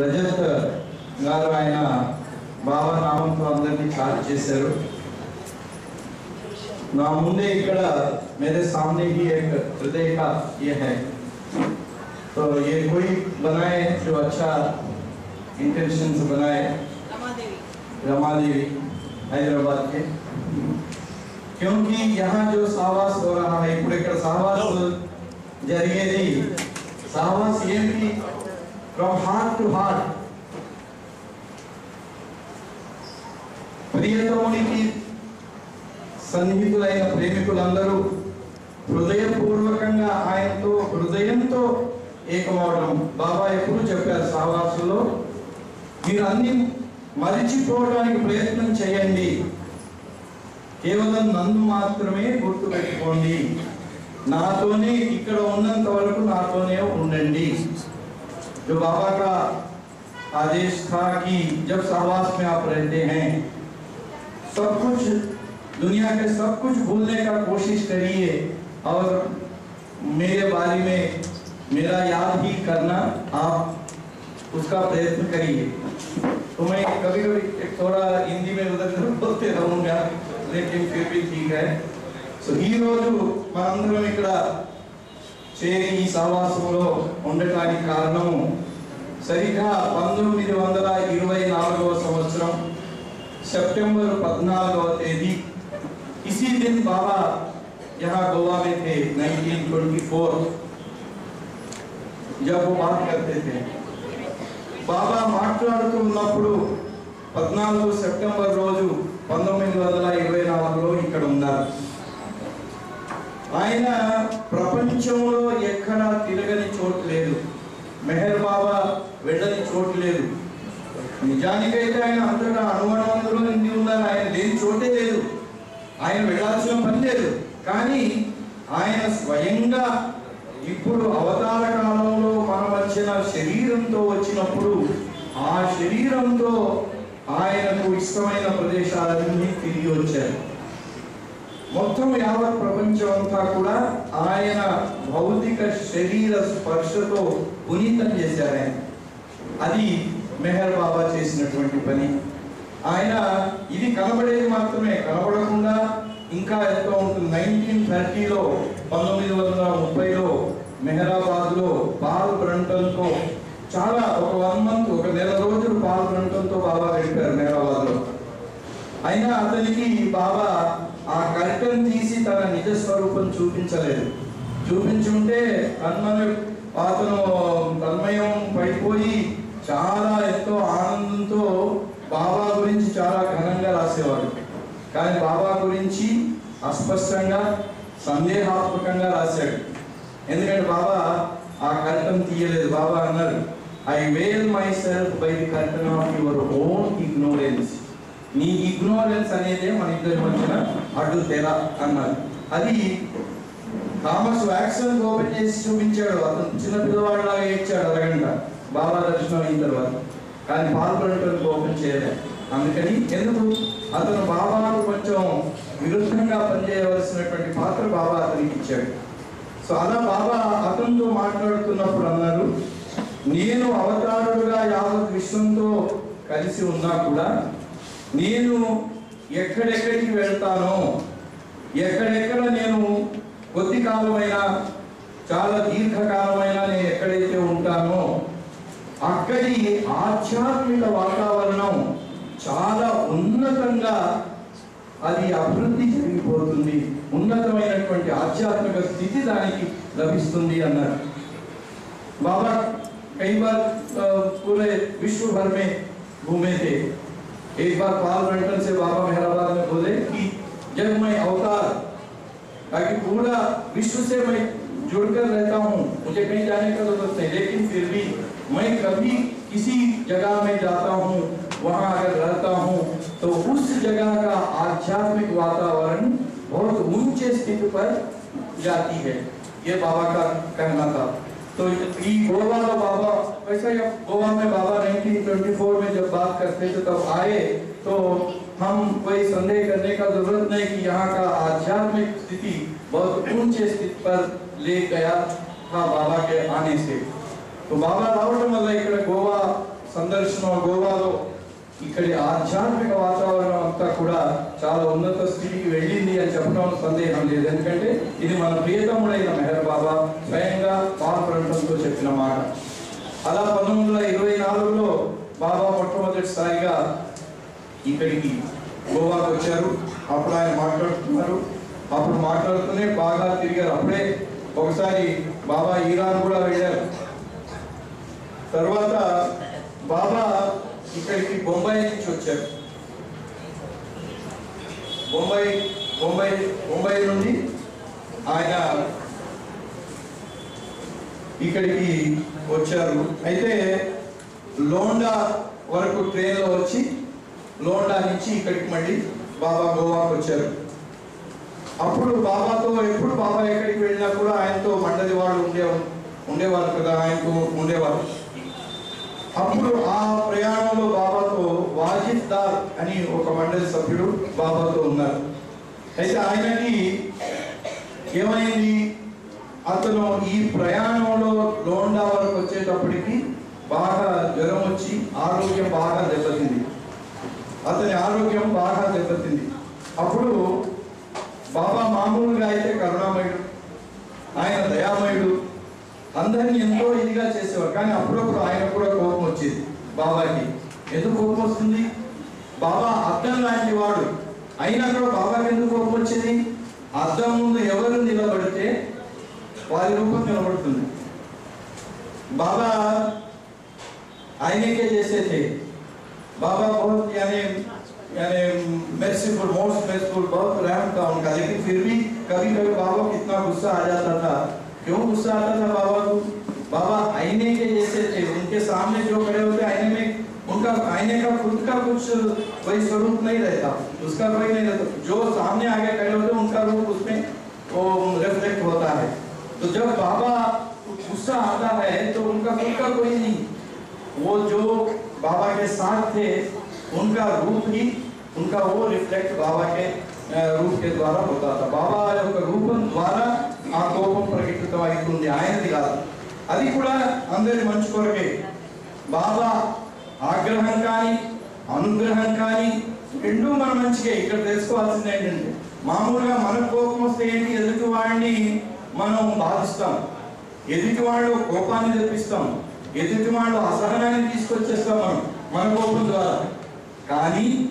రజత్ గారు ఆయన బాబా నామంతో అందరినీ చార్జ్ చేశారు నా ముందే ఇక్కడ मेरे सामने ही एक हृदय का ये है तो ये कोई बनाए जो अच्छा इंटेंशन से बनाए रमादेवी रमा देवी हैदराबाद के क्योंकि यहाँ जो सहवास हो रहा है ఇప్పుడు ఇక్కడ సహవాస్ జరిగేది సహవాస్ ఏంటి? ఫ్రమ్ హార్ట్ టు హార్ట్ ప్రియతమునికి సన్నిహితులైన ప్రేమికులందరూ హృదయపూర్వకంగా ఆయనతో హృదయంతో ఏకమవడం బాబా ఎప్పుడు చెప్పారు సహవాసులో మీరు అన్ని మరిచిపోవడానికి ప్రయత్నం చేయండి. కేవలం నన్ను మాత్రమే గుర్తు పెట్టుకోండి నాతోనే ఇక్కడ ఉన్నంత వరకు నాతోనే ఉండండి जो बाबा का आदेश था कि जब सहवास में आप रहते हैं सब कुछ दुनिया के सब कुछ भूलने का कोशिश करिए और मेरे बारे में मेरा याद ही करना आप उसका प्रयत्न करिए तो मैं कभी कभी एक थोड़ा हिंदी में उधर उधर बोलते रहूंगा लेकिन फिर भी ठीक है సో ఈ రోజు మనందరం ఇక్కడ చేరి ఈ సహవాసంలో ఉండటానికి కారణము సరిగ్గా పంతొమ్మిది వందల ఇరవై నాలుగవ సంవత్సరం सितंबर पद्नालगव तेदी इसी दिन बाबा यहाँ गोवा में थे 1924 जब वो बात करते थे బాబా మాట్లాడుతూ ఉన్నప్పుడు పద్నాలుగు సెప్టెంబర్ రోజు పంతొమ్మిది వందల ఇరవై నాలుగులో ఇక్కడ ఉన్నారు ఆయన ప్రపంచంలో ఎక్కడా తిరగని చోటు లేదు. మెహర్ బాబా వెళ్ళని చోటు లేదు. నిజానికైతే ఆయన అంతటా అనువనవంతులు నిండి ఉన్నారు ఆయన లేని చోటే లేదు. ఆయన వెళ్ళాల్సిన పని లేదు. కానీ ఆయన స్వయంగా ఇప్పుడు అవతార కాలంలో మన వచ్చిన శరీరంతో వచ్చినప్పుడు ఆ శరీరంతో ఆయనకు ఇష్టమైన ప్రదేశాలన్నీ తిరిగి వచ్చారు మొత్తం యావత్ ప్రపంచం అంతా కూడా ఆయన భౌతిక శరీర స్పర్శతో పునీతం చేశారు. ఆయన అది మెహర్ బాబా చేసినటువంటి పని. ఆయన ఇది కనబడేది మాత్రమే కనబడకుండా ఇంకా ఎంతో ఉంటుంది. నైన్టీన్ థర్టీలో పంతొమ్మిది వందల ముప్పైలో మెహరాబాద్లో పాల్ బ్రంటన్తో చాలా ఒక వన్ మంత్ ఒక నెల రోజులు పాల్ బ్రంటన్తో బాబా గడిపారు మెహరాబాద్లో. అయినా అతనికి బాబా ఆ కర్టన్ తీసి తన నిజ స్వరూపం చూపించలేదు. చూపించుంటే తన్మయ అతను తన్మయం పడిపోయి చాలా ఎంతో ఆనందంతో బాబా గురించి చాలా ఘనంగా రాసేవాడు. కానీ బాబా గురించి అస్పష్టంగా సందేహాత్మకంగా రాశాడు. ఎందుకంటే బాబా ఆ కర్టన్ తీయలేదు. బాబా అన్నారు I veil my self by the curtain of your own ignorance నీ ఇగ్నోరెన్స్ అనేదే మన ఇద్దరి మధ్యన అడ్డు తేడా అన్నారు అది థామస్ వ్యాక్సిన్ ఓపెన్ చేసి చూపించాడు. అతను చిన్న పిల్లవాడిలాగా ఏడ్చాడు అరగంట. బాబా దర్శనం అయిన తర్వాత. కానీ పాల్గొనేటువంటి ఓపెన్ చేయలేదు. అందుకని ఎందుకు? అతను బాబాకు కొంచెం విరుద్ధంగా పనిచేయవలసినటువంటి పాత్ర బాబా అతనికి ఇచ్చాడు. సో అలా బాబా అతనితో మాట్లాడుతున్నప్పుడు అన్నారు నేను అవతారుడుగా యావత్ విశ్వంతో కలిసి ఉన్నా కూడా నేను ఎక్కడెక్కడికి వెళ్తానో ఎక్కడెక్కడ నేను కొద్ది కాలమైనా చాలా దీర్ఘకాలమైనా నేను ఎక్కడైతే ఉంటానో అక్కడి ఆధ్యాత్మిక వాతావరణం చాలా ఉన్నతంగా అది అభివృద్ధి జరిగిపోతుంది. ఉన్నతమైనటువంటి ఆధ్యాత్మిక స్థితి దానికి లభిస్తుంది అన్నారు. బాబా కై విశ్వభర్మే పూరే విశ్వభర్ एक बार पाल ब्रंटन से बाबा मेहराबाद में बोले कि जब मैं अवतार, ताकि पूरा विश्व से मैं जुड़कर रहता हूँ, मुझे कहीं जाने का ज़रूरत नहीं, लेकिन फिर भी मैं कभी किसी जगह में जाता हूँ, वहाँ अगर रहता हूँ तो उस जगह का आध्यात्मिक वातावरण बहुत ऊँचे स्थिति पर जाती है। ये बाबा का कहना था। तो ये गोवा का बाबा वैसे ही गोवा में बाबा 1924 में जब बात करते थे तब आए तो हम कोई संदेह करने का जरूरत नहीं कि यहाँ का आध्यात्मिक स्थिति बहुत ऊंचे स्थिति पर ले गया हाँ बाबा के आने से तो బాబా రావడం వల్ల ఇక్కడ గోవా సందర్శన గోవాలో ఇక్కడి ఆధ్యాత్మిక వాతావరణం అంతా కూడా చాలా ఉన్నత స్థితికి వెళ్ళింది అని చెప్పడం సందేహం లేదు ఎందుకంటే ఇది మన ప్రియతముడైన మెహర్ బాబా స్వయంగా పాల్పడటంతో చెప్పిన మాట అలా పంతొమ్మిది వందల ఇరవై నాలుగులో బాబా మొట్టమొదటిసారిగా ఇక్కడికి గోవాకు వచ్చారు. అప్పుడు ఆయన మాట్లాడుతున్నారు. అప్పుడు మాట్లాడుతూనే బాగా తిరిగారు. అప్పుడే ఒకసారి బాబా ఈరాన్ కూడా వెళ్ళారు. తర్వాత బాబా ఇక్కడికి బొంబాయి నుంచి వచ్చారు. బొంబాయి బొంబాయి బొంబాయి నుండి ఆయన ఇక్కడికి వచ్చారు. అయితే లోండా వరకు ట్రైన్లో వచ్చి లోండా నుంచి ఇక్కడికి మళ్ళీ బాబా గోవాకు వచ్చారు. అప్పుడు బాబాతో ఎప్పుడు బాబా ఎక్కడికి వెళ్ళినా కూడా ఆయనతో మండలి వాళ్ళు ఉండే ఉండేవారు కదా ఆయనకు ఉండేవారు అప్పుడు ఆ ప్రయాణంలో బాబాతో వాజిద్ దార్ అని ఒక మండలి సభ్యుడు బాబాతో ఉన్నారు. అయితే ఆయనకి ఏమైంది? అతను ఈ ప్రయాణంలో లోండా వరకు వచ్చేటప్పటికి బాగా జ్వరం వచ్చి ఆరోగ్యం బాగా దెబ్బతింది. అతని ఆరోగ్యం బాగా దెబ్బతింది. అప్పుడు బాబా మామూలుగా అయితే కరుణామయుడు ఆయన దయామయుడు అందరిని ఎంతో ఇదిగా చేసేవారు. కానీ అప్పుడప్పుడు ఆయన కూడా కోపం వచ్చేది బాబాకి. ఎందుకు కోపం వస్తుంది? బాబా అర్థం లాంటి వాడు. అయినా కూడా బాబాకి ఎందుకు కోపం వచ్చేది? అర్థం ముందు ఎవరు నిలబడితే వారి రూపం నిలబడుతుంది బాబా ఆయనే के जैसे थे बाबा बहुत यानी यानी merciful most merciful बहुत रहम था उनका लेकिन फिर भी कभी कभी बाबा को इतना गुस्सा आ जाता था क्यों गुस्सा आता था बाबा को बाबा आईने के जैसे थे उनके सामने जो खड़े होते आईने में उनका आईने का खुद का कुछ वही स्वरूप नहीं रहता उसका कोई नहीं रहता जो सामने आगे खड़े होते उनका रूप उसमें वो रिफ्लेक्ट होता है तो जब बाबा गुस्सा आता है तो उनका खुद का कोई नहीं वो जो बाबा के साथ थे उनका रूप ही उनका वो रिफ्लेक्ट बाबा के ఆ, రూప్ के ద్వారా होता था బాబా యొక్క రూపం ద్వారా ఆ కోపం ప్రకటితం అవుతుంది ఆయనది కాదు అది కూడా అందరి మంచి కొరకే బాబా ఆగ్రహం కానీ అనుగ్రహం కానీ రెండు మన మంచిగా ఇక్కడ తెలుసుకోవాల్సింది ఏంటంటే మామూలుగా మన కోపం వస్తే ఏంటి ఎదుటి వాడిని మనం బాధిస్తాం. ఎదుటి వాళ్ళు కోపాన్ని తెప్పిస్తాం. ఎదుటి వాళ్ళు అసహనాన్ని తీసుకొచ్చేస్తాం మనం మన కోపం ద్వారా. కానీ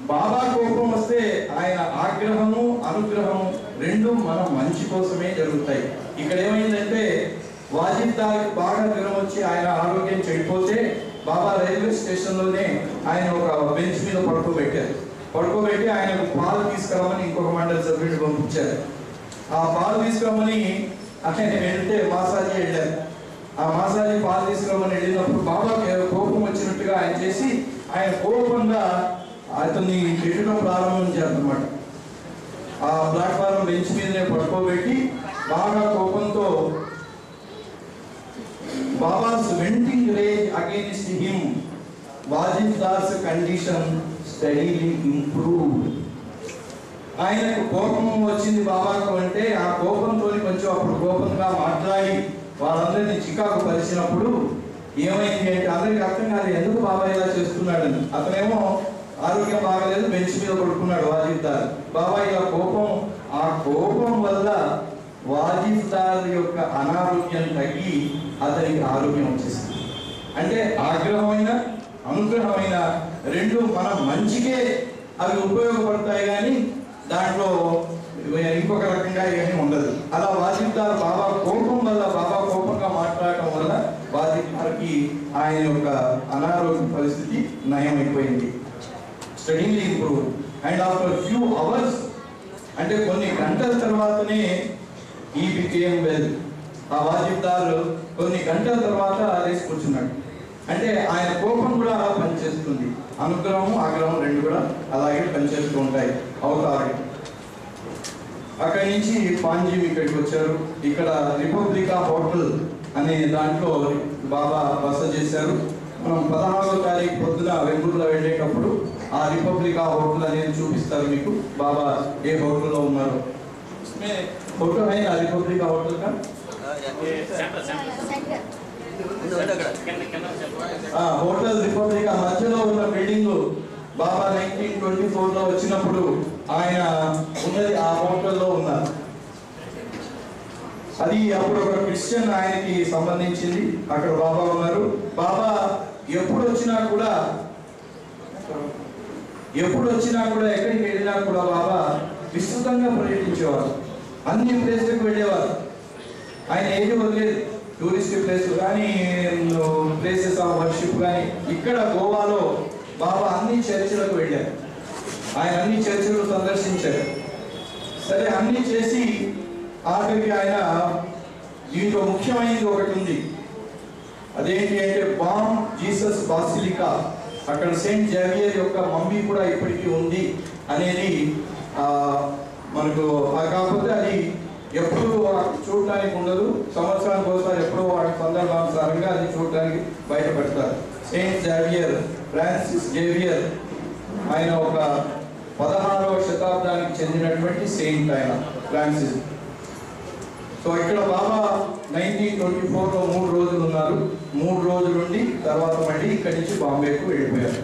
బాబా కోపం వస్తే ఆయన ఆగ్రహము అనుగ్రహము రెండు మన మంచి కోసమే జరుగుతాయి. ఇక్కడ ఏమైందంటే వాజిద్ దాకి బాగా జ్వరం వచ్చి ఆయన ఆరోగ్యం చెడిపోతే బాబా రైల్వే స్టేషన్లోనే ఆయన ఒక బెంచ్ మీద పడుకోబెట్టారు. పడుకోబెట్టి ఆయనకు పాలు తీసుకురామని ఇంకొక మండలి సభ్యుడు పంపించారు. ఆ పాలు తీసుకురామని నేను వెళ్తే మాసాజీ వెళ్ళారు. ఆ మాసాజీ పాలు తీసుకోమని వెళ్ళినప్పుడు బాబాకి కోపం వచ్చినట్టుగా ఆయన చేసి ఆయన కోపంగా అతన్ని తిట్టడం ప్రారంభించారు అనమాట ఆ ప్లాట్ఫారం బెంచ్ మీదనే పడుకోబెట్టి బాగా కోపంతో Baba's venting rage against him Vajid's condition steadily improved. ఆయనకు కోపం వచ్చింది బాబాకు అంటే ఆ కోపంతో కొంచెం అప్పుడు కోపంగా మాట్లాడి వాళ్ళందరినీ చికాకు పరిచినప్పుడు ఏమైంది అంటే అందరికి అర్థం కాదు ఎందుకు బాబా ఇలా చేస్తున్నాడని? అతనేమో ఆరోగ్యం బాగలేదు బెంచ్ మీద పడుకున్నాడు వాజిద్దార్. బాబా ఇలా కోపం ఆ కోపం వల్ల వాజిద్దార్ యొక్క అనారోగ్యం తగ్గి అతనికి ఆరోగ్యం వచ్చేసింది. అంటే ఆగ్రహమైన అనుగ్రహమైన రెండు మన మంచికే అవి ఉపయోగపడతాయి కానీ దాంట్లో ఇంకొక రకంగా ఏమీ ఉండదు. అలా వాజిద్దార్ బాబా కోపం వల్ల బాబా కోపంగా మాట్లాడటం వల్ల వాజిద్దార్కి ఆయన యొక్క అనారోగ్య పరిస్థితి నయమైపోయింది. Steadily improve and after few hours అంటే కొన్ని గంటల తర్వాతనే ఈ బికేమ్ వెల్ ఆ వాజిబ్దార్ కొన్ని గంటల తర్వాత లేచి కూర్చున్నాడు. అంటే ఆయన కోపం కూడా అలా పనిచేస్తుంది. అనుగ్రహం ఆగ్రహం రెండు కూడా అలాగే పనిచేస్తూ ఉంటాయి. అవతారం. అక్కడి నుంచి పాంజీ ఇక్కడికి వచ్చారు. ఇక్కడ రిపబ్లికా హోటల్ అనే దాంట్లో బాబా బస చేశారు. మనం పదహారో తారీఖు పొద్దున వెంగళూరులో వెళ్ళేటప్పుడు ఆ రిపబ్లికా హోటల్ అనేది చూపిస్తారు మీకు. బాబా ఏ హోటల్లో ఉన్నారు. హోటల్ అయిన రిపబ్లిక్ ఆఫ్ హోటల్ కా? హోటల్ రిపబ్లిక్ మధ్యలో ఉన్న బిల్డింగ్ బాబా నైన్టీన్ ట్వంటీ ఫోర్లో వచ్చినప్పుడు ఆయన ఉన్నది ఆ హోటల్లో ఉన్నారు. అది అప్పుడు ఒక క్రిస్టియన్ ఆయనకి సంబంధించింది. అక్కడ బాబా ఉన్నారు. బాబా ఎప్పుడు వచ్చినా కూడా ఎప్పుడు వచ్చినా కూడా ఎక్కడికి వెళ్ళినా కూడా బాబా విస్తృతంగా పర్యటించేవారు. అన్ని ప్లేస్లకు వెళ్ళేవారు. ఆయన ఏది వదిలేదు. టూరిస్ట్ ప్లేస్ కానీ ప్లేసెస్ ఆఫ్ వర్షిప్ కానీ ఇక్కడ గోవాలో బాబా అన్ని చర్చిలకు వెళ్ళారు. ఆయన అన్ని చర్చలు సందర్శించారు. సరే అన్ని చేసి ఆఖరికి ఆయన దీంట్లో ముఖ్యమైనది ఒకటి ఉంది. అదేంటి అంటే బామ్ జీసస్ బాసిలికా అక్కడ సెయింట్ జేవియర్ యొక్క మమ్మీ కూడా ఇప్పటికీ ఉంది అనేది మనకు కాకపోతే అది ఎప్పుడు చూడటానికి ఉండదు. సంవత్సరానికి ఒకసారి ఎప్పుడో వాటి సందర్భానుసారంగా అది చూడటానికి బయటపెడతారు. సెయింట్ జావియర్ ఫ్రాన్సిస్ జేవియర్ ఆయన ఒక పదహారవ శతాబ్దానికి చెందినటువంటి సెయింట్ ఆయన ఫ్రాన్సిస్ సో ఇక్కడ బాబా నైన్టీన్ ట్వంటీ ఫోర్లో మూడు రోజులు ఉన్నారు. మూడు రోజులు ఉండి తర్వాత మళ్ళీ ఇక్కడి నుంచి బాంబేకు వెళ్ళిపోయారు.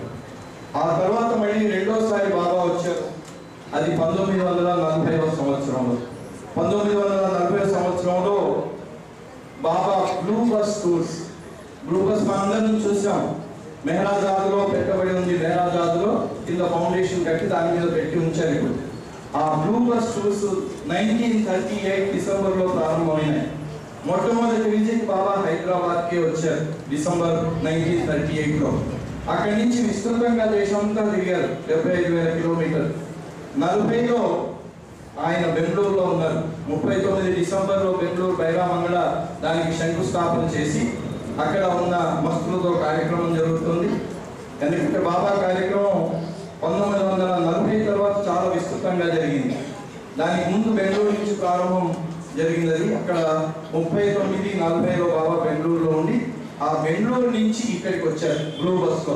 ఆ తర్వాత మళ్ళీ రెండోసారి బాబా వచ్చారు. అది పంతొమ్మిది వందల నలభైవ సంవత్సరంలో. పంతొమ్మిది వందల నలభై సంవత్సరంలో Baba Blue Bus tours Blue Bus మనందరం చూసాం మెహరాజాద్లో పెట్టబడి ఉంది. మెహరాజాద్లో కింద ఫౌండేషన్ కట్టి దాని మీద పెట్టి ఉంచారు ఇప్పుడు. ఆ Blue Bus nineteen thirty eight డిసెంబర్లో ప్రారంభమైనాయి. మొట్టమొదటి విజిట్ బాబా హైదరాబాద్కి వచ్చారు. డిసెంబర్ నైన్టీన్ థర్టీ ఎయిట్లో అక్కడి నుంచి విస్తృతంగా దేశమంతా తిరిగారు. డెబ్బై ఐదు వేల కిలోమీటర్. నలభైలో ఆయన బెంగళూరులో ఉన్నారు. ముప్పై తొమ్మిది డిసెంబర్లో బెంగళూరు బైరామంగళ దానికి శంకుస్థాపన చేసి అక్కడ ఉన్న మస్తులతో కార్యక్రమం జరుగుతుంది. ఎందుకంటే బాబా కార్యక్రమం పంతొమ్మిది వందల నలభై తర్వాత చాలా విస్తృతంగా జరిగింది. దానికి ముందు బెంగళూరు నుంచి ప్రారంభం జరిగింది అక్కడ ముప్పై తొమ్మిది నలభైలో బాబా బెంగళూరులో ఉండి ఆ బెంగళూరు నుంచి ఇక్కడికి వచ్చారు బ్లూ బస్లో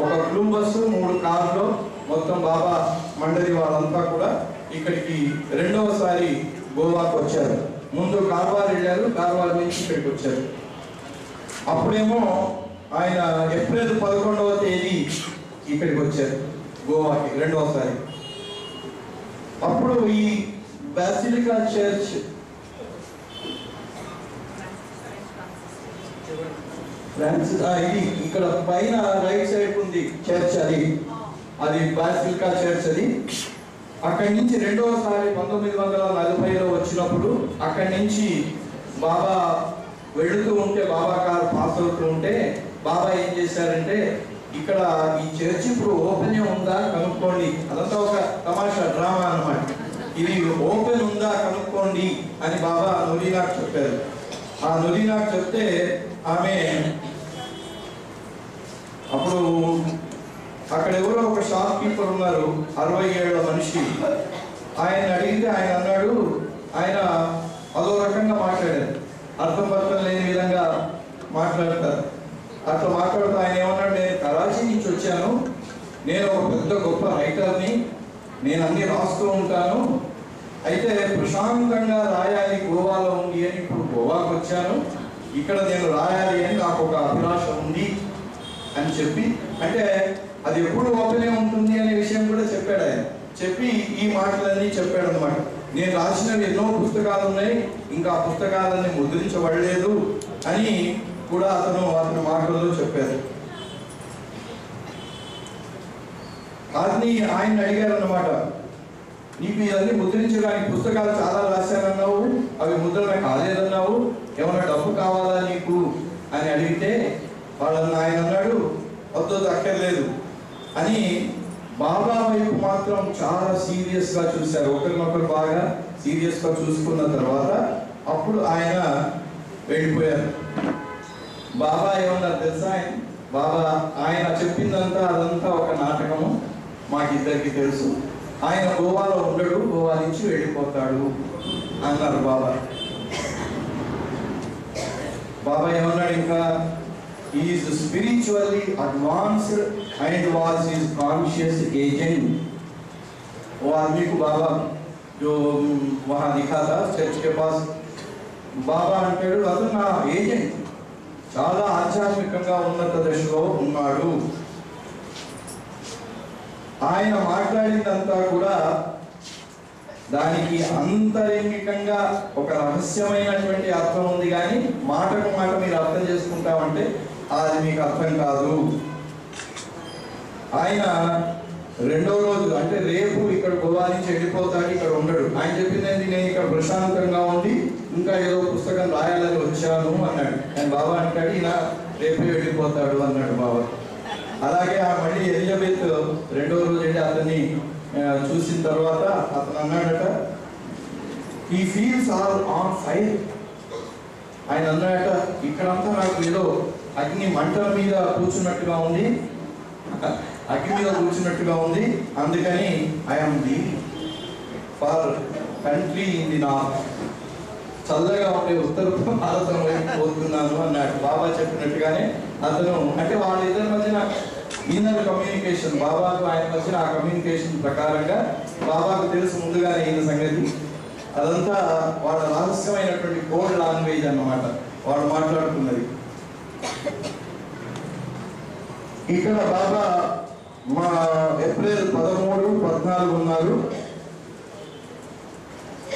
ఒక బ్లూ బస్సు మూడు కార్లో మొత్తం బాబా మండలి వాళ్ళంతా కూడా ఇక్కడికి రెండవసారి గోవాకు వచ్చారు. ముందు కార్వార్ వెళ్ళారు కార్వార్ నుంచి ఇక్కడికి వచ్చారు. అప్పుడేమో ఆయన ఏప్రిల్ పదకొండవ తేదీ ఇక్కడికి వచ్చారు గోవాకి రెండవసారి అప్పుడు ఈ బాసిలికా చర్చ్ ఫ్రాన్సిస్ ఇది ఇక్కడ పైన రైట్ సైడ్ ఉంది చర్చ్ అది. అది బాసిలికా చర్చ్ అది. అక్కడి నుంచి రెండవసారి పంతొమ్మిది వందల నలభైలో వచ్చినప్పుడు అక్కడి నుంచి బాబా వెళుతూ ఉంటే బాబా కారు పాస్ అవుతూ ఉంటే బాబా ఏం చేశారంటే ఇక్కడ ఈ చర్చ్ ఇప్పుడు ఓపెన్ ఉందా కనుక్కోండి. అదంతా ఒక తమాషా డ్రామా అన్నమాట. ఇది ఓపెన్ ఉందా కనుక్కోండి అని బాబా నులీనాకు చెప్పారు. ఆ నులీనాకు చెప్తే ఆమె అప్పుడు అక్కడ ఎవరో ఒక షాప్ కీపర్ ఉన్నారు అరవై ఏళ్ళ మనిషి. ఆయన అడిగితే ఆయన అన్నాడు ఆయన అదో రకంగా మాట్లాడారు. అర్థం పర్థం లేని విధంగా మాట్లాడతారు. అట్లా మాట్లాడుతూ ఆయన ఏమన్నాడు నేను కరాచీ నుంచి వచ్చాను. నేను ఒక పెద్ద గొప్ప రైటర్ని నేను అన్ని రాస్తూ ఉంటాను. అయితే ప్రశాంతంగా రాయాలి గోవాలో ఉంది అని ఇప్పుడు గోవాకు వచ్చాను. ఇక్కడ నేను రాయాలి అని నాకు ఒక అభిలాష ఉంది అని చెప్పి అంటే అది ఎప్పుడు ఓపెనే ఉంటుంది అనే విషయం కూడా చెప్పాడు ఆయన. చెప్పి ఈ మాటలన్నీ చెప్పాడు అనమాట నేను రాసినవి ఎన్నో పుస్తకాలు ఉన్నాయి ఇంకా పుస్తకాలన్నీ ముద్రించబడలేదు అని కూడా అతను అతని మాటల్లో చెప్పారు. అది ఆయన అడిగారు అన్నమాట నీకు ఇవన్నీ ముద్రించడానికి పుస్తకాలు చాలా రాశానన్నావు అవి ముద్రమే కాలేదన్నావు ఏమైనా డబ్బు కావాలా నీకు? అని అడిగితే వాళ్ళని ఆయన అన్నాడు వద్దు అక్కర్లేదు అని బాబా వైపు మాత్రం చాలా సీరియస్గా చూశారు. ఒకరినొకరు బాగా సీరియస్గా చూసుకున్న తర్వాత అప్పుడు ఆయన వెళ్ళిపోయారు. బాబా ఏమన్నారు తెలుసా? ఆయన బాబా ఆయన చెప్పిందంతా అదంతా ఒక నాటకము. మాకిద్దరికి తెలుసు. ఆయన గోవాలో ఉండడు గోవా నుంచి వెళ్ళిపోతాడు అన్నారు బాబా. బాబా ఏమన్నాడు ఇంకా? is spiritually advanced and was his conscious agent वो आदमी को बाबा जो वहाँ दिखा था चर्च के पास బాబా అంటాడు అతను నా ఏజెంట్ చాలా ఆధ్యాత్మికంగా ఉన్నత దశలో ఉన్నాడు ఆయన మాట్లాడిందంతా కూడా దానికి అంతరంగికంగా ఒక రహస్యమైనటువంటి అర్థం ఉంది కానీ మాటకు మాట మీరు అర్థం చేసుకుంటామంటే అది మీకు అర్థం కాదు. ఆయన రెండో రోజు అంటే రేపు ఇక్కడ గోవా నుంచి వెళ్ళిపోతాడు ఇక్కడ ఉండడు. ఆయన చెప్పింది ఏంటి, నేను ఇక్కడ ప్రశాంతంగా ఉండి ఇంకా ఏదో పుస్తకం రాయాలని వచ్చాను అన్నాడు. ఆయన బాబా అంటాడు ఈయన రేపే వెళ్ళిపోతాడు అన్నాడు బాబా. అలాగే ఆ మళ్ళీ ఎలిజబెత్ రెండో రోజు వెళ్ళి అతన్ని చూసిన తర్వాత అతను అన్నాడట ఈ ఫీల్స్ ఆర్ ఆన్ ఫైర్ ఆయన అన్నాడట ఇక్కడంతా నాకు ఏదో అగ్ని మంటల మీద కూర్చున్నట్టుగా ఉంది. అగ్ని మీద కూర్చున్నట్టుగా ఉంది. అందుకని I'm the far country in the north చల్లగా ఉండే ఉత్తర భారతం వైపు పోతున్నాను అన్నాడు. బాబా చెప్పినట్టుగానే అతను అంటే వాళ్ళిద్దరి మధ్యన ఇన్నర్ కమ్యూనికేషన్ బాబాకు ఆయన మధ్యన ఆ కమ్యూనికేషన్ ప్రకారంగా బాబాకు తెలుసు ముందుగానే ఈయన సంగతి. అదంతా వాళ్ళ రహస్యమైనటువంటి కోడ్ లాంగ్వేజ్ అన్నమాట. వాళ్ళు మాట్లాడుతున్నది ఇక్కడ బాబా మా ఏప్రిల్ పదమూడు పద్నాలుగు ఉన్నారు.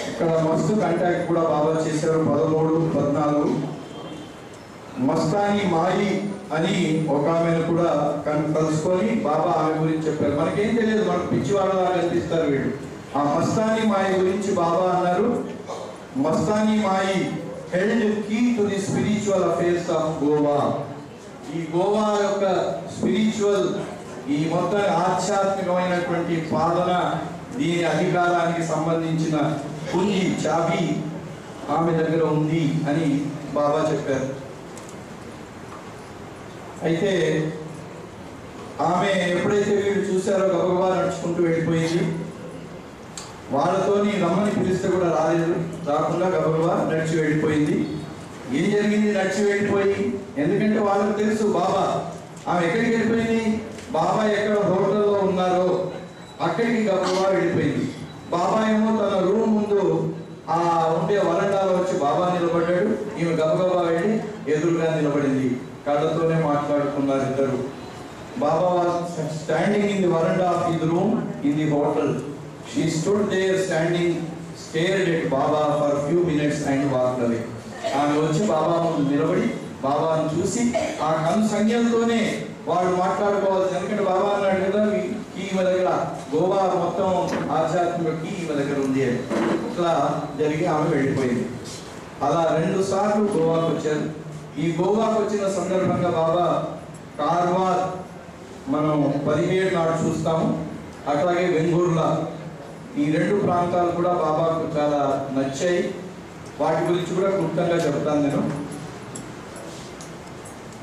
ఇక్కడ మస్తు కాంటాక్ట్ కూడా బాబా చేశారు పదమూడు పద్నాలుగు. మస్తాని మాయి అని ఒక ఆమెను కూడా కన్- కలుసుకొని బాబా ఆమె గురించి చెప్పారు. మనకేం తెలియదు మనకు పిచ్చి వాళ్ళలాగా కనిపిస్తారు వీళ్ళు. ఆ మస్తాని మాయి గురించి బాబా అన్నారు. Mastani Mai held key to the spiritual affairs of Goa. ఈ గోవా యొక్క స్పిరిచువల్ ఈ మొత్తం ఆధ్యాత్మికమైనటువంటి పాలన దీని అధికారానికి సంబంధించిన కుంజి చాబి ఆమె దగ్గర ఉంది అని బాబా చెప్పారు. అయితే ఆమె ఎప్పుడైతే వీళ్ళు చూశారో గబగబా నడుచుకుంటూ వెళ్ళిపోయింది. వాళ్ళతోని రమ్మని పిలిస్తే కూడా రాలేదు. రాకుండా గబగబా నడిచి వెళ్ళిపోయింది. ఏం జరిగింది? నడిచి వెళ్ళిపోయి. ఎందుకంటే వాళ్ళకి తెలుసు బాబా ఆమె ఎక్కడికి వెళ్ళిపోయింది? బాబా ఎక్కడ హోటల్లో ఉన్నారో అక్కడికి గబగబా వెళ్ళిపోయింది. బాబా ఏమో తన రూమ్ ముందు ఆ ఉండే వరండాలో వచ్చి బాబా నిలబడ్డాడు. ఈమె గబగబా వెళ్ళి ఎదురుగా నిలబడింది. కళ్ళతోనే మాట్లాడుకున్నారు ఇద్దరు. Baba was standing in the veranda of ఇది room in the hotel. She stood there standing stared at Baba for few minutes and walked away. ఆమె వచ్చి బాబా ముందు నిలబడి బాబాను చూసి ఆ కను వాడు వాళ్ళు మాట్లాడుకోవాల్సి ఎందుకంటే బాబా అన్నాడు కదా "ఈ కీ ఈమె దగ్గర గోవా మొత్తం ఆధ్యాత్మిక కీ ఈమె దగ్గర ఉంది అని. ఇట్లా జరిగి ఆమె వెళ్ళిపోయింది. అలా రెండు సార్లు గోవాకు వచ్చారు. ఈ గోవాకు వచ్చిన సందర్భంగా బాబా కార్వార్ మనం పదిహేడు నాడు చూస్తాము. అట్లాగే వెంగూర్లా ఈ రెండు ప్రాంతాలు కూడా బాబాకు చాలా నచ్చాయి. వాటి గురించి కూడా క్లుప్తంగా చెప్తాను నేను.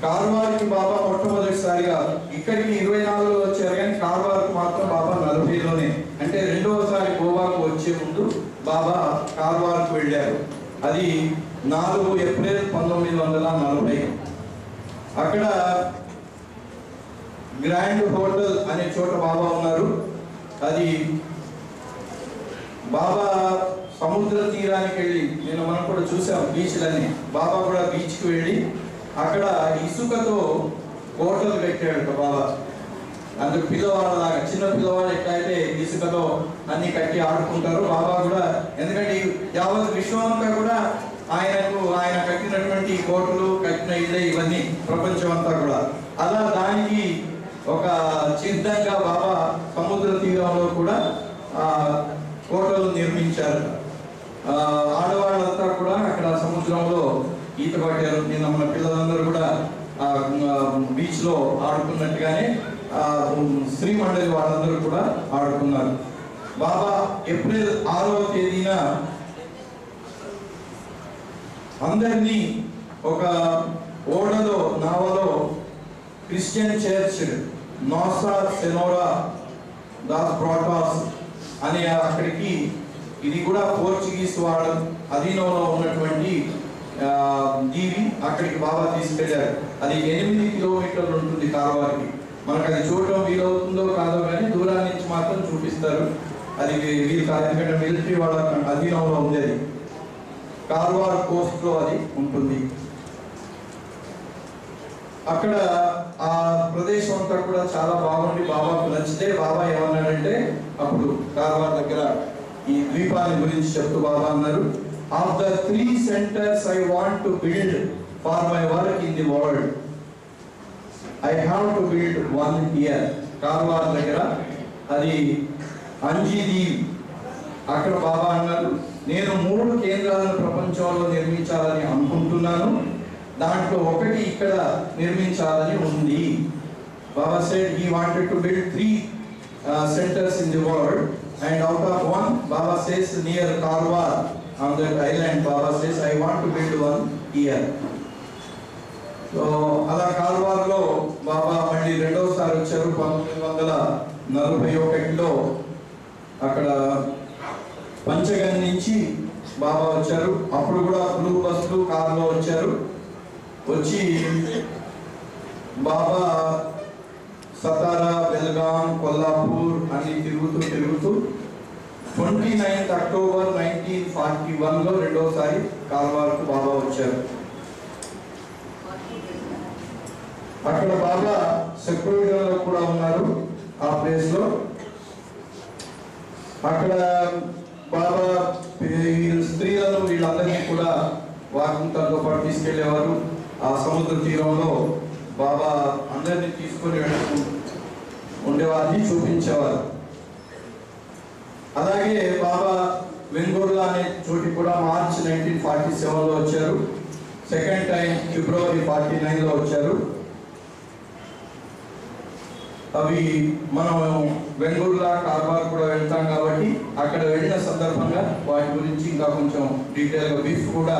కార్వార్కి బాబా మొట్టమొదటిసారిగా ఇక్కడికి ఇరవై నాలుగులో వచ్చారు కానీ కార్వార్కు మాత్రం బాబా నలభైలోనే అంటే రెండవసారి గోవాకు వచ్చే ముందు బాబా కార్వార్కు వెళ్ళారు. అది నాలుగు ఏప్రిల్ పంతొమ్మిది వందల నలభై. అక్కడ గ్రాండ్ హోటల్ అనే చోట బాబా ఉన్నారు. అది బాబా సముద్ర తీరానికి వెళ్ళి నేను మనం కూడా చూసాం బీచ్లన్నీ. బాబా కూడా బీచ్కి వెళ్ళి అక్కడ ఇసుకతో కోటలు పెట్టాడు బాబా. అందుకు పిల్లవాళ్ళలాగా చిన్న పిల్లవాడు ఎట్లయితే ఇసుకతో అన్ని కట్టి ఆడుకుంటారు బాబా కూడా ఎందుకంటే యావత్ విశ్వం కూడా ఆయనకు ఆయన కట్టినటువంటి కోటలు కట్టిన ఇదే ఇవన్నీ ప్రపంచం అంతా కూడా. అలా దానికి ఒక చిత్తంగా బాబా సముద్ర తీరంలో కూడా కోటలు నిర్మించారు. ఆడవాళ్ళంతా కూడా అక్కడ సముద్రంలో ఈత పట్టారు నిన్న మన పిల్లలందరూ కూడా బీచ్లో ఆడుకున్నట్టుగానే శ్రీ మండలి వాళ్ళందరూ కూడా ఆడుకున్నారు. బాబా ఏప్రిల్ ఆరవ తేదీన అందరినీ ఒక ఓడలో నావలో Christian church Nossa Senhora das ప్రోటాస్ అనే అక్కడికి ఇది కూడా పోర్చుగీస్ వాళ్ళ అధీనంలో ఉన్నటువంటి దీవి అక్కడికి బాబా తీసుకెళ్ళారు అది ఎనిమిది కిలోమీటర్లు ఉంటుంది కార్వార్కి మనకు అది చూడడం వీలవుతుందో కాదో కానీ దూరం నుంచి మాత్రం చూపిస్తారు. అది వీ- వీలు కాదు ఎందుకంటే మిలిటరీ వాళ్ళ అధీనంలో ఉంది అది కార్వార్ కోస్ట్లో అది ఉంటుంది. అక్కడ ఆ ప్రదేశం అంతా కూడా చాలా బాగుండి బాబాకు నచ్చితే బాబా ఏమన్నాడంటే అప్పుడు కార్వార్ దగ్గర ఈ ద్వీపాన్ని గురించి చెప్తూ బాబా అన్నారు of the three centres I want to build for my work in the world I have to build one here Karwar దగ్గర అది అంజీది అక్కడ బాబా అన్నారు నేను మూడు కేంద్రాలను ప్రపంచంలో నిర్మించాలని అనుకుంటున్నాను. దాంట్లో ఒకటి ఇక్కడ నిర్మించాలని ఉంది. Baba said he wanted to build three centres in the world and out of one Baba says near Karwar on that island Baba says I want to build one here so అలా కార్వార్లో బాబా మళ్ళీ రెండోసారి వచ్చారు పంతొమ్మిది వందల నలభై ఒకటిలో. అక్కడ పంచగన్ నుంచి బాబా వచ్చారు. అప్పుడు కూడా బ్లూ బస్సులు కార్లో వచ్చారు. వచ్చి బాబా సతారా బెల్గాం కొల్లాపూర్ అని తిరుగుతూ తిరుగుతూ twenty ninth October nineteen forty వన్లో రెండోసారి కాల్వార్కు బాబా వచ్చారు. అక్కడ బాబా సెక్యూరిటీలో కూడా ఉన్నారు ఆ ప్లేస్లో. అక్కడ బాబా ఈ స్త్రీలను వీళ్ళందరినీ కూడా వాకింగ్ తనతో పాటు తీసుకెళ్ళేవారు ఆ సముద్ర తీరంలో బాబా అందరినీ తీసుకొని వెళ్తూ ఉండేవారిని చూపించేవారు. అలాగే బాబా వెంగూర్లా అనే చోటి కూడా మార్చ్ నైన్టీన్ ఫార్టీ సెవెన్లో వచ్చారు. సెకండ్ టైం ఫిబ్రవరి ఫార్టీ నైన్లో వచ్చారు. అవి మనం బెంగళూరులో కార్బార్ కూడా వెళ్తాం కాబట్టి అక్కడ వెళ్ళిన సందర్భంగా వాటి గురించి ఇంకా కొంచెం డీటెయిల్గా బీఫ్ కూడా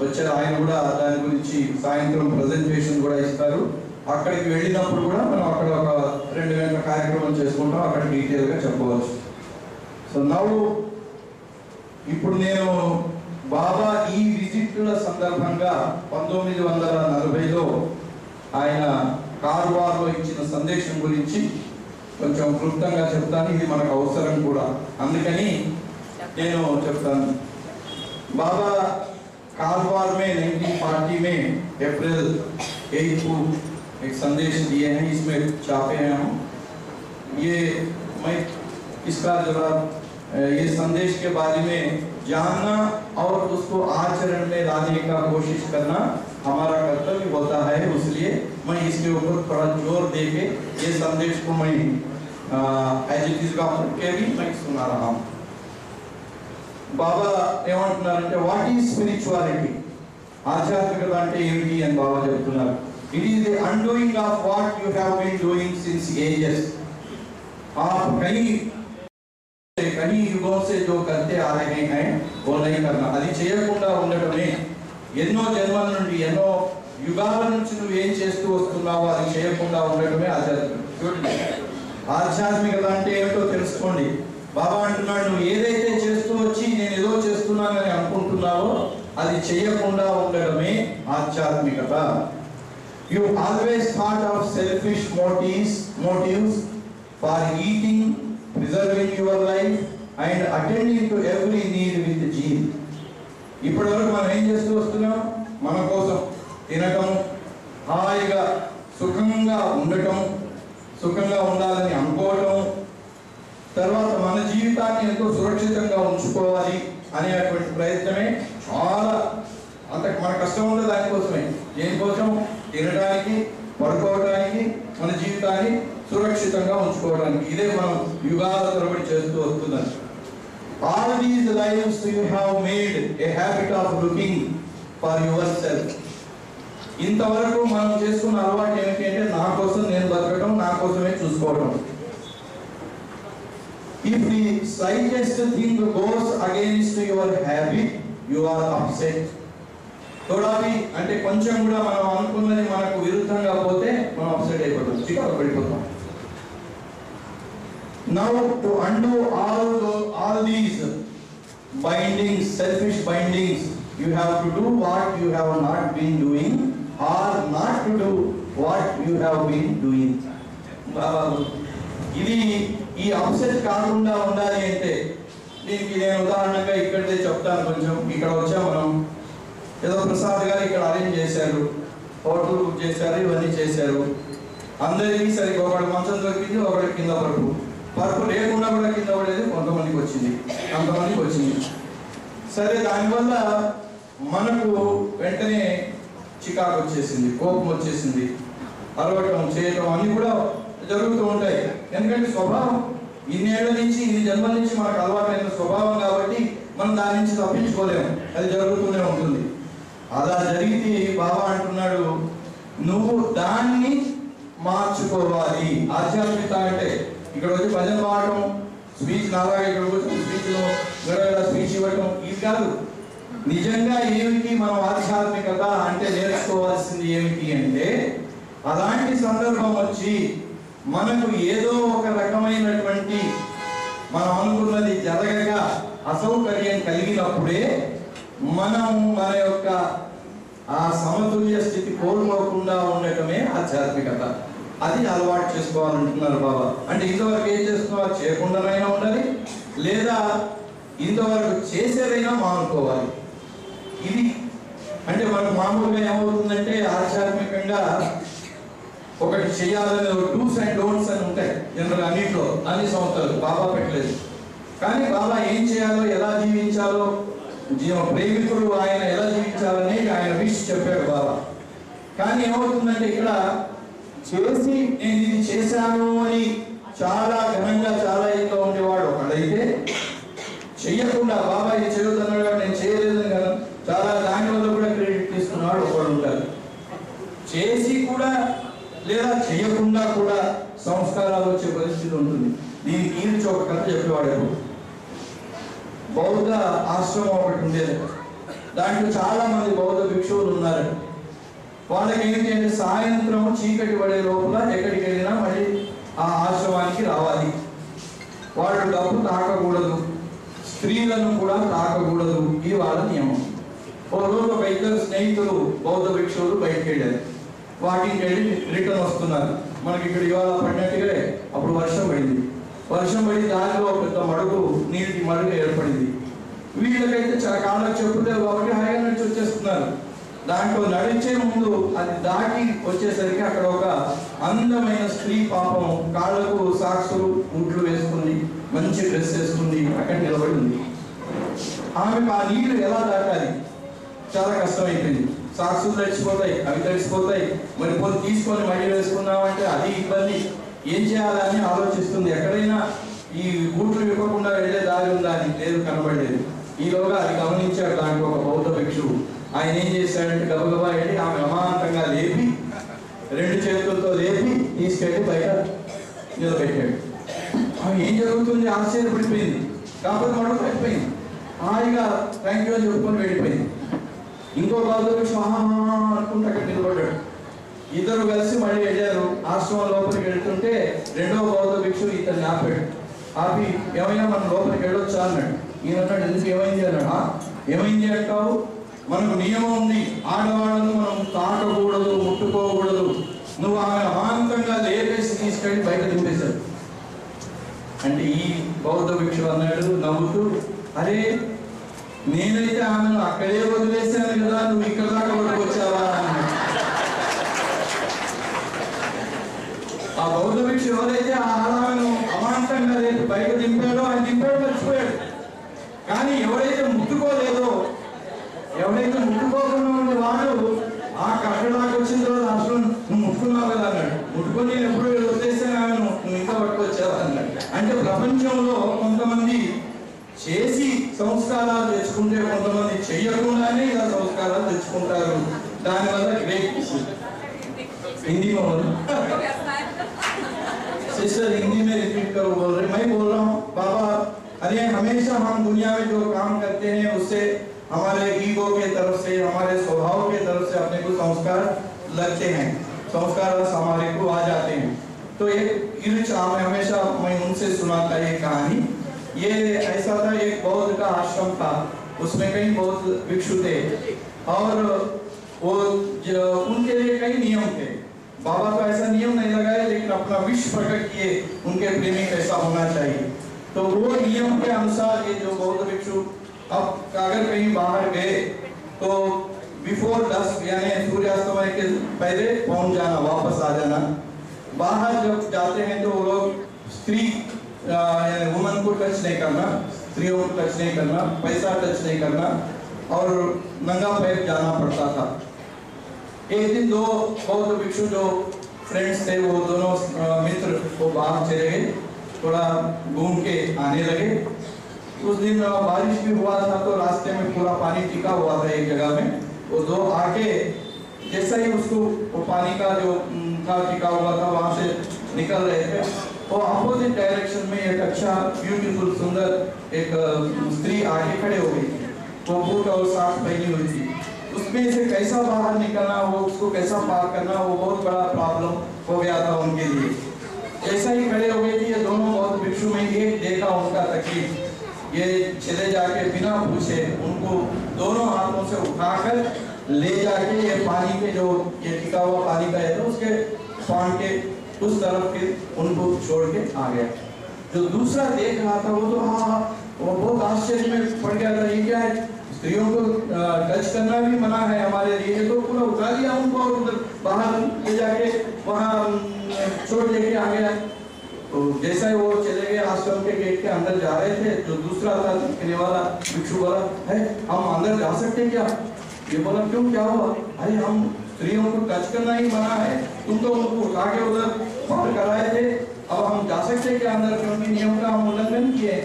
వచ్చారు ఆయన కూడా దాని గురించి సాయంత్రం ప్రజెంటేషన్ కూడా ఇస్తారు. అక్కడికి వెళ్ళినప్పుడు కూడా మనం అక్కడ ఒక రెండు గంటల కార్యక్రమం చేసుకుంటాం అక్కడ డీటెయిల్గా చెప్పవచ్చు. సో నవ్వు ఇప్పుడు నేను బాబా ఈ విజిట్ల సందర్భంగా పంతొమ్మిది వందల నలభైలో ఆయన కార్వార్లో ఇచ్చిన సందేశం గురించి కొంచెం క్లుప్తంగా చెప్తాను. ఇది మనకు అవసరం కూడా. అందుకని నేను చెప్తాను. బాబా कालवार में 1940 में अप्रैल 8 को एक संदेश दिए हैं, इसमें छापे हैं हम। ये मैं इसका जरा ये संदेश के बारे में जानना और उसको आचरण में लाने का कोशिश करना हमारा कर्तव्य होता है इसलिए मैं इसके ऊपर थोड़ा ज़ोर दे के ये संदेश को मैं एज इट इज़ का मैं सुना रहा हूँ। బాబా ఏమంటున్నారంటే వాట్ ఈజ్ స్పిరిచువాలిటీ ఆధ్యాత్మికత అంటే ఏమిటి అని బాబా చెప్తున్నారు it is the undoing of what you have been doing since ages आप कहीं कहीं युगों से जो करते आ रहे हैं वो नहीं करना అది చేయకుండా ఉండటమే ఎన్నో జన్మల నుండి ఎన్నో యుగాల నుంచి నువ్వు ఏం చేస్తూ వస్తున్నావో అది చేయకుండా ఉండటమే ఆధ్యాత్మికత చూడండి ఆధ్యాత్మికత అంటే ఏమిటో తెలుసుకోండి బాబా అంటున్నాడు నువ్వు ఏదైతే అది చేయకుండా ఉండడమే ఆధ్యాత్మికత. You always thought of selfish motives motives for eating preserving your life and attending to every need with the ఇప్పటి వరకు మనం ఏం చేస్తూ వస్తున్నాం? మన కోసం తినటం హాయిగా సుఖంగా ఉండటం సుఖంగా ఉండాలని అనుకోవటం తర్వాత మన జీవితాన్ని ఎంతో సురక్షితంగా ఉంచుకోవాలి అనేటువంటి ప్రయత్నమే చాలా మన కష్టం ఉంది దానికోసమే. దేనికోసం తినడానికి పడుకోవడానికి మన జీవితాన్ని సురక్షితంగా ఉంచుకోవడానికి ఇదే మనం యుగాల తరబడి చేస్తూ వస్తుందని all these lifes you have made a habit of looking for yourself ఇంతవరకు మనం చేసుకున్న అలవాటు ఏమిటంటే నా కోసం నేను బతకడం నా కోసమే చూసుకోవడం if the slightest thing goes against your habit you are upset. తోడాలి అంటే కొంచెం కూడా మనం అనుకున్నది మనకు విరుద్ధంగా పోతే మనం అప్సెట్ అయిపోతాం చికాకు పడిపోతాం now to undo all all these bindings selfish bindings you have to do what you have not been doing or not to do what you have been doing ఇది ఈ అప్సెట్ కాకుండా ఉండాలి అంటే దీనికి నేను ఉదాహరణగా ఇక్కడిదే చెప్తాను కొంచెం. ఇక్కడ వచ్చాం మనం ఏదో ప్రసాద్ గారు ఇక్కడ అరేంజ్ చేశారు. హోటల్ బుక్ చేశారు ఇవన్నీ చేశారు. అందరికీ సరిగ్గా ఒకటి మంచం దొరికింది ఒకటి కింద పరుపు. పరుపు లేకుండా కూడా కింద పడేది కొంతమందికి వచ్చింది. కొంతమందికి వచ్చింది. సరే దానివల్ల మనకు వెంటనే చికాకు వచ్చేసింది కోపం వచ్చేసింది. అరవటం చేయటం అన్నీ కూడా జరుగుతూ ఉంటాయి. ఎందుకంటే స్వభావం ఇన్నేళ్ళ నుంచి ఇది జన్మల నుంచి మనకు అలవాటైన స్వభావం కాబట్టి మనం దాని నుంచి తప్పించుకోలేము. అది జరుగుతూనే ఉంటుంది. అలా జరిగితే బాబా అంటున్నాడు నువ్వు దాన్ని మార్చుకోవాలి. ఆధ్యాత్మికత అంటే ఇక్కడ వచ్చి భజన పాడటం స్పీచ్ నాలాగా ఇక్కడ వచ్చి స్పీచ్లో గడగడ స్పీచ్ ఇవ్వటం ఇది కాదు. నిజంగా ఏమిటి మనం ఆధ్యాత్మికత అంటే నేర్చుకోవాల్సింది ఏమిటి అంటే అలాంటి సందర్భం వచ్చి మనకు ఏదో ఒక రకమైనటువంటి మనం అనుకున్నది జరగక అసౌకర్యం కలిగినప్పుడే మనం మన యొక్క ఆ సమతుల్య స్థితి కోల్పోకుండా ఉండటమే ఆధ్యాత్మికత. అది అలవాటు చేసుకోవాలంటున్నారు బాబా. అంటే ఇంతవరకు ఏం చేసుకోవాలి చేయకుండానైనా ఉండాలి లేదా ఇంతవరకు చేసేదైనా మానుకోవాలి. ఇది అంటే మనకు మామూలుగా ఏమవుతుందంటే ఆధ్యాత్మికంగా ఒకటి చేయాలని డూస్ అండ్ డోంట్స్ అని ఉంటాయి జనరల్ అన్నింటిలో అన్ని సంవత్సరాలు. బాబా పెట్టలేదు. కానీ బాబా ఏం చేయాలో ఎలా జీవించాలో జీవ ప్రేమికుడు ఆయన ఎలా జీవించాలని ఆయన విష్ చెప్పాడు బాబా. కానీ ఏమవుతుందంటే ఇక్కడ చేసి నేను ఇది చేశాను అని చాలా ఘనంగా చాలా ఇంట్లో ఉండేవాడు ఒకడైతే. చెయ్యకుండా బాబా ఇది చేయొద్దన్నాడు నేను చేయలేదని కదా చాలా దాని వల్ల కూడా క్రెడిట్ తీసుకున్నాడు ఒకడు ఉంటారు చేసి కూడా లేదా చేయకుండా కూడా సంస్కారాలు వచ్చే పరిస్థితి ఉంటుంది. దీనికి ఈడ్చి ఒక కథ చెప్పేవాడు బౌద్ధ ఆశ్రమం ఒకటి ఉండేది. దాంట్లో చాలా మంది బౌద్ధ భిక్షువులు ఉన్నారు. వాళ్ళకి ఏంటి అంటే సాయంత్రం చీకటి పడే లోపల ఎక్కడికి వెళ్ళినా మళ్ళీ ఆ ఆశ్రమానికి రావాలి. వాళ్ళు డబ్బు తాకకూడదు. స్త్రీలను కూడా తాకకూడదు. ఇది వాళ్ళ నియమం. ఒక రోజు ఒక ఇద్దరు స్నేహితులు బౌద్ధ భిక్షువులు బయటికి వెళ్ళారు. వాకింగ్ వెళ్ళి రిటర్న్ వస్తున్నారు. మనకి ఇక్కడ ఇవాళ పడినట్టుగా అప్పుడు వర్షం పడింది. వర్షం పడి దానిలో పెద్ద మడుగు నీటి మడుగు ఏర్పడింది. వీళ్ళకైతే చాలా కాళ్ళకు చెప్పులేవు కాబట్టి హాయిగా నడిచి వచ్చేస్తున్నారు. దాంట్లో నడిచే ముందు అది దాటి వచ్చేసరికి అక్కడ ఒక అందమైన స్త్రీ పాపం కాళ్ళకు సాక్సులు ముట్లు వేసుకుంది మంచి డ్రెస్ వేసుకుంది అక్కడ నిలబడి ఉంది. ఆమెకు ఆ నీళ్ళు ఎలా దాటాలి? చాలా కష్టమైపోయింది. సాక్సులు తడిచిపోతాయి అవి తడిచిపోతాయి మరి పోయి తీసుకొని మళ్ళీ వేసుకున్నామంటే అది ఇబ్బంది. ఏం చేయాలని ఆలోచిస్తుంది. ఎక్కడైనా ఈ బూట్లు ఇవ్వకుండా వెళ్ళే దారి ఉందా? అని లేదు కనబడలేదు. ఈలోగా అది గమనించాడు దానికి ఒక బౌద్ధ భిక్షువు. ఆయన ఏం చేశాడంటే గబగబా వెళ్ళి ఆమె అమాంతంగా లేపి రెండు చేతులతో లేపి తీసుకెళ్ళి బయట నిలబెట్టాడు. ఆమె ఏం జరుగుతుంది? ఆశ్చర్యపడిపోయింది. కాకపోతే మడుగు పెట్టిపోయింది హాయిగా థ్యాంక్ యూ అని చెప్పుకొని వెళ్ళిపోయింది. ఇంకో బౌద్ధ భిక్షు ఆహా అనుకుంటే అక్కడ నిలబడ్డాడు ఇద్దరు కలిసి మళ్ళీ వెళ్ళారు. ఆశ్రమం లోపలికి వెళ్తుంటే రెండో బౌద్ధ భిక్షు ఇతన్ని ఆపాడు. ఆపి ఏమైనా మనం లోపలికి వెళ్ళొచ్చా? అన్నాడు. ఈయన అన్నాడు ఎందుకు? ఏమైంది? అన్నాడు. ఏమైంది అంటావు? మనకు నియమం ఉంది. ఆడవాళ్ళను మనం తాకకూడదు ముట్టుకోకూడదు. నువ్వు ఆమె అమాంతంగా లేపేసి తీసుకెళ్ళి బయట దింపేశాడు అంటే ఈ బౌద్ధ భిక్షు అన్నాడు నవ్వుతూ అరే నేనైతే ఆమెను అక్కడే వదిలేశాను కదా నువ్వు ఇక్కడ దాకా వచ్చావా అన్నాడు ఆ బౌద్ధ భిక్షు ఎవరైతే ఆ ఆడవాళ్ళను అమాంతంగా రేపు బయట దింపాడో ఆయన దింపాడు మర్చిపోయాడు. కానీ ఎవరైతే ముట్టుకోలేదో ఎవరైతే ముట్టుకోకుండా ఉండే వాడు ఆ కట్టడానికి వచ్చిన తర్వాత అసలు నువ్వు ముట్టుకున్నావు కదా అన్నాడు. ముట్టుకొని నేను ఎప్పుడు వదిలేసాను ఆమెను నువ్వు ఇంకా పట్టుకొచ్చావా అన్నాడు. అంటే ప్రపంచంలో కొంతమంది చేసి సంస్కారాలు తెచ్చుకుంటే కొంతమంది చెయ్యకుండానే ఇలా సంస్కారాలు తెచ్చుకుంటారు దానివల్ల గ్రేట్ హిందీ में बोल सिस्टर हिंदी में रिपीट करो बोल रहे मैं बोल रहा हूँ बाबा अरे हमेशा हम दुनिया में जो काम करते हैं उससे हमारे ईगो के तरफ से हमारे स्वभाव के तरफ से अपने को संस्कार लगते हैं संस्कार रस हमारे को आ जाते हैं तो एक इर्च हमें हमेशा मैं उनसे सुना था ये कहानी ये ऐसा था एक बौद्ध का आश्रम था। उसमें कई बौद्ध भिक्षु थे। और वो उनके लिए कई नियम थे। बाबा तो ऐसा नियम नहीं लगाए लेकिन अपना विश्व प्रकट किए, उनके प्रेमी कैसा होना चाहिए। तो वो नियम के अनुसार ये जो बौद्ध भिक्षु अब अगर कहीं बाहर गए तो बिफोर दस, यानी सूर्यास्तमय के पहले पहुँच जाना, वापस आ जाना। बाहर जब जाते हैं तो वो लोग स्त्री वुमन को टच नहीं करना स्त्रियों को टच नहीं करना, पैसा टच नहीं करना, और नंगा पैर जाना पड़ता था। एक दिन दो बौद्ध भिक्षु जो फ्रेंड्स थे, वो दोनों मित्र वो बाहर चले गए, थोड़ा घूम के आने लगे। उस दिन बारिश भी हुआ था तो रास्ते में पूरा पानी टिका हुआ था एक जगह में। वो दो आके, जैसा ही उसको वो पानी का जो था, टिका हुआ था, वहाँ से निकल रहे थे। वो अपोजिट डायरेक्शन में एक अच्छा ब्यूटीफुल सुंदर एक स्त्री आगे खड़े हो गई वो बूट और साथ पहनी हुई थी। उसमें से कैसा बाहर निकलना हो उसको कैसा पार करना, वो बहुत बड़ा प्रॉब्लम हो गया था उनके लिए। ऐसा ही खड़े हो गए थे, ये दोनों बौद्ध भिक्षु में एक देखा उनका तकलीफ़। ये चले जाके बिना पूछे उनको दोनों हाथों से उठाकर ले जाके ये पानी के जो ये टिका हुआ पानी का है तो उसके पान के उस तरफ़ के उनको छोड़ के आ गया। जो दूसरा देख रहा था, वो तो हाँ हाँ वो बहुत आश्चर्य में पड़ गया था, ये क्या है? स्त्रियों को टच करना भी मना है हमारे लिए। तो पूरा उठा दिया उनको और उधर बाहर ले जाके, वहाँ छोड़ लेके आ गया। तो जैसा ही वो चले गए आश्रम के गेट के अंदर जा रहे थे, जो दूसरा था, दिखने वाला, भिक्षु बोला है, हम अंदर जा सकते क्या? ये बोला, क्यों, क्या हुआ? अरे, हम स्त्रियों को टच करना ही मना है। तुम तो उनको उठा के उधर पार कराए थे। अब हम जा सकते हैं क्या अंदर? क्योंकि नियम का हम उल्लंघन किए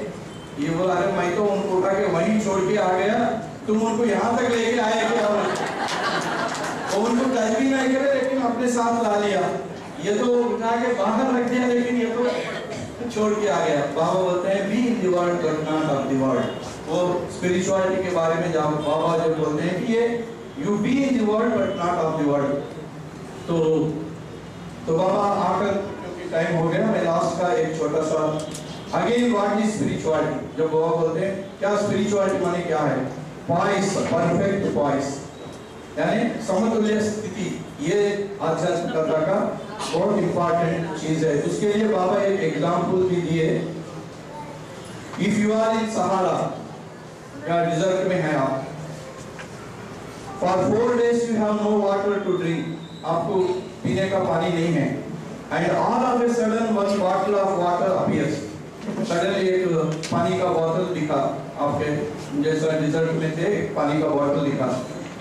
ये बोला अरे मैं तो उनको उठा के वहीं छोड़ के आ गया। तुम उनको यहाँ तक लेके आए क्या और उनको टच भी नहीं करे, लेकिन अपने साथ ला लिया। ये तो उठा के बाहर रख दिया, लेकिन ये तो छोड़ के आ गया। बाबा बोलते हैं be in world but not of world वो स्पिरिचुअलिटी के बारे में जहाँ बाबा जब बोलते हैं कि ये you be in the world but not of the world तो तो बाबा आकर क्योंकि टाइम हो गया, मैं लास्ट का एक छोटा सा अगेन व्हाट इज़ स्पिरिचुअलिटी जब बाबा बोलते हैं, क्या स्पिरिचुअलिटी माने क्या है? पॉइस परफेक्ट पॉइस यानी समतुल्य स्थिति, ये आध्यात्मिकता का बहुत इंपॉर्टेंट चीज़ है। उसके लिए बाबा एक एग्ज़ाम्पल भी दिए। If you are in Sahara या डिजर्ट में है आप for four days you have no water to drink आपको पीने का पानी नहीं है। And all of a sudden one bottle of water appears suddenly एक पानी का बोतल दिखा आपके। जैसा डिजर्ट में थे, पानी का बोतल दिखा।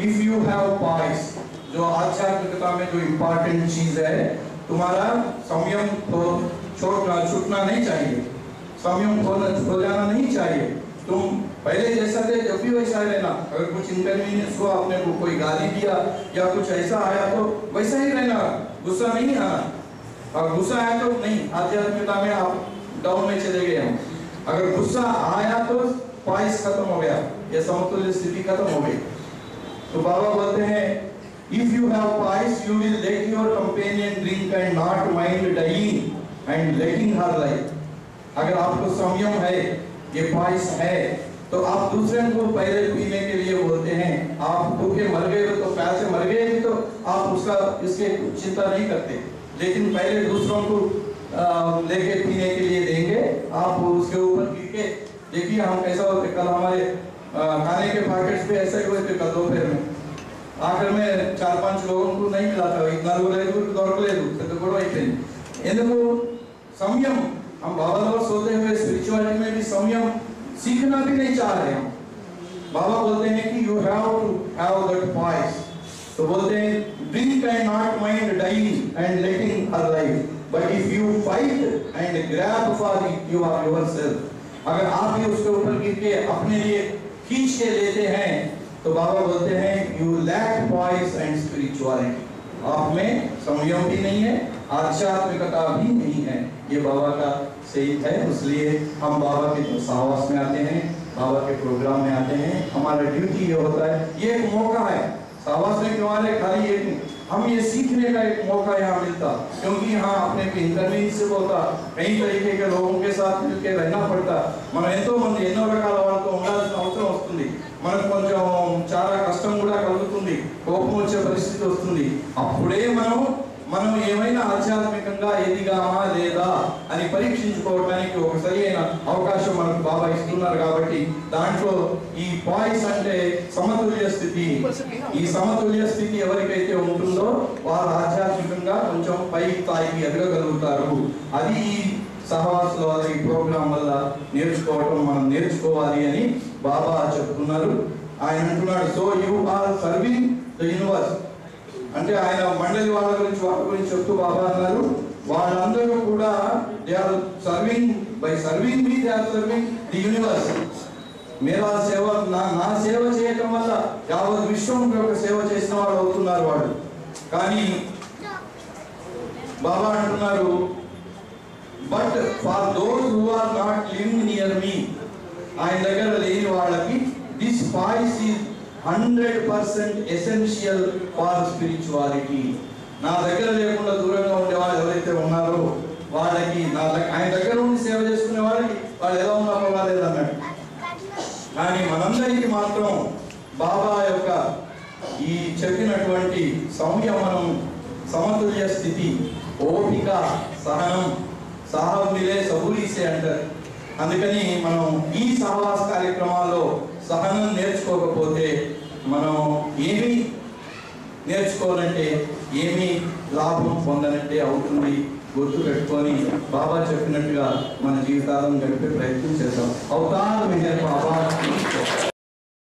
इफ़ यू हैव पॉइस जो आध्यात्मिकता में जो इम्पोर्टेंट चीज़ है, तुम्हारा संयम तो छोड़ना छूटना नहीं चाहिए। संयम खो जाना नहीं चाहिए। तुम पहले जैसा थे, जब भी वैसा रहना। अगर कुछ इनकन्वीनियंस हुआ अपने को कोई गाली दिया या कुछ ऐसा आया तो वैसा ही रहना। गुस्सा नहीं आना और गुस्सा आया तो नहीं, आध्यात्मिकता में आप डाउन में चले गए हम अगर गुस्सा आया तो पॉइस खत्म हो गया, ये समतुल्य स्थिति खत्म हो गई। तो बाबा बोलते हैं if you have poise you will let your companion drink and not mind dying and letting her life अगर आपको संयम है ये पॉइस है तो आप दूसरे को पहले पीने के लिए बोलते हैं आप भूखे मर गए हो तो प्यासे मर गए भी तो आप उसका इसके चिंता नहीं करते लेकिन पहले दूसरों को अ, लेके पीने के लिए देंगे आप उसके ऊपर गिर के देखिए हम कैसा होते कल हमारे अ, खाने के पैकेट्स पे ऐसा ही हुए थे कल दोपहर में ఆఖరి में चार पांच लोगों को नहीं मिला था एक నలుగురు ఐదుగురు దొరకలేదు పెద్ద గొడవ అయిపోయింది ఎందుకు संयम हम बाबा लोग सोते हुए स्पिरिचुअलिटी में भी संयम सीखना भी नहीं चाह रहे हम बाबा बोलते हैं कि you have to have that poise तो बोलते हैं drink and not mind dying and letting her life but if you fight and grab for you are yourself अगर आप ही उसके ऊपर गिर के अपने लिए खींच के लेते हैं तो बाबा बोलते हैं you lack poise and spirituality आप में संयम भी नहीं है, आध्यात्मिकता भी नहीं है। ये बाबा का सही है इसलिए हम बाबा के सहवास में आते हैं बाबा के प्रोग्राम में आते हैं हमारा ड्यूटी ये होता है ये एक मौका है सहवास में क्यों आ रहे खाली एक नहीं। हम ये सीखने का एक मौका यहाँ मिलता क्योंकि यहाँ अपने ఇంటర్వ్యూస్ होता कई तरीके के लोगों के साथ मिलके रहना पड़ता మనం ఎంతో మంది ఎన్నో రకాల వాళ్ళతో ఉండాల్సిన అవసరం వస్తుంది మనకు కొంచెం చాలా కష్టం కూడా కలుగుతుంది కోపం వచ్చే పరిస్థితి వస్తుంది అప్పుడే మనం మనం ఏమైనా ఆధ్యాత్మికంగా ఎదిగామా లేదా అని పరీక్షించుకోవడానికి ఒక సరైన అవకాశం మనకు బాబా ఇస్తున్నారు కాబట్టి దాంట్లో ఈ పాయిస్ అంటే సమతుల్య స్థితి. ఈ సమతుల్య స్థితి ఎవరికైతే ఉంటుందో వారు ఆధ్యాత్మికంగా కొంచెం పై స్థాయికి ఎదగగలుగుతారు. అది ఈ సహవాసుల ఈ ప్రోగ్రాం వల్ల నేర్చుకోవటం మనం నేర్చుకోవాలి అని బాబా చెప్తున్నారు. ఆయన అంటున్నాడు so you are serving the universe అంటే ఆయన మండలి వాళ్ళ గురించి వాళ్ళ గురించి చెప్తూ బాబా అన్నారు వాళ్ళందరూ కూడా they are serving by serving me they are serving the universe మేరా సేవ నా నా సేవ చేయటం వల్ల యావత్ విశ్వం యొక్క సేవ చేసిన వాళ్ళు అవుతున్నారు వాళ్ళు. కానీ బాబా అంటున్నారు but for those who are not living near me ఆయన దగ్గర లేని వాళ్ళకి this poise is hundred percent essential for spirituality. నా దగ్గర లేకుండా దూరంగా ఉండే వాళ్ళు ఎవరైతే ఉన్నారో వాళ్ళకి నా ఆయన దగ్గర ఉండి సేవ చేసుకునే వాళ్ళకి వాళ్ళు ఎలా ఉన్నా పర్వాలేదు అన్నాడు కానీ మనందరికీ మాత్రం బాబా యొక్క ఈ చెప్పినటువంటి సంయమనం సమతుల్య స్థితి ఓపిక సహనం సాహం మిలే సబూరీసే అంటారు. అందుకని మనం ఈ సహవాస కార్యక్రమాల్లో సహనం నేర్చుకోకపోతే మనం ఏమి నేర్చుకోవాలంటే ఏమి లాభం పొందనంటే అవుతుంది గుర్తు పెట్టుకొని బాబా చెప్పినట్టుగా మన జీవితాలను గడిపే ప్రయత్నం చేద్దాం. అవుతారు బాబా.